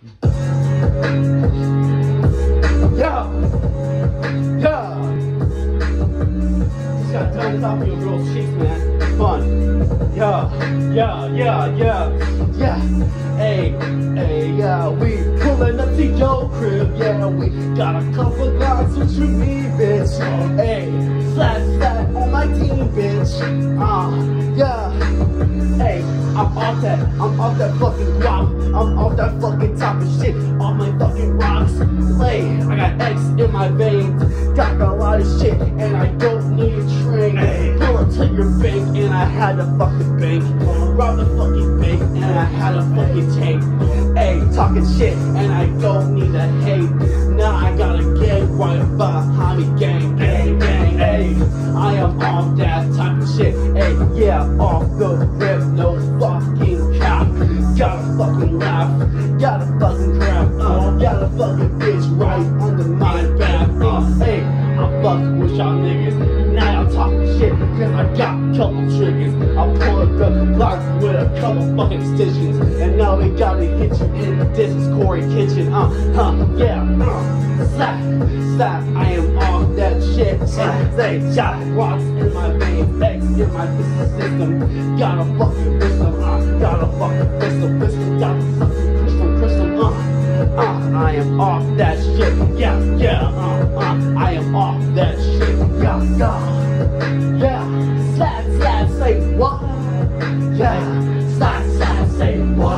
Yeah. Yeah. Just gotta this off for your cheeks, man. Fun. Yeah. Yeah. Yeah. Yeah. Yeah. Hey. Hey. Yeah. We pulling up to your crib. Yeah. We got a couple blocks. What you mean, bitch? Hey. Slap, slap on my team, bitch. Uh. Yeah. I'm off that, I'm off that fucking guap. I'm off that fucking top of shit, on my fucking rocks. Hey, I got X in my veins, got a lot of shit, and I don't need a train. Pull up to your bank, and I had a fucking bank. Rob the fucking bank, and I had a fucking tank. Hey, talking shit, and I don't need a hate. Now I got a gang right behind me, gang, got a fucking crap. Uh, got a fucking bitch right under my back. Uh, hey, I'm fucking with y'all niggas. Now y'all talking shit, cause I got a couple triggers. I pulled the block with a couple fucking stitches. And now they got me hit you in the distance, Corey Kitchen. Uh, huh, yeah, uh, slap, slap. I am off that shit. And they shot rocks in my veins, X in my system. Got a fucking wisdom, I got a fucking pistol, pistol, got a fucking I am off that shit. Yeah, yeah, uh, uh, I am off that shit. Yeah, yeah, yeah. Slap, slap, say what? Yeah, slap, slap, say what?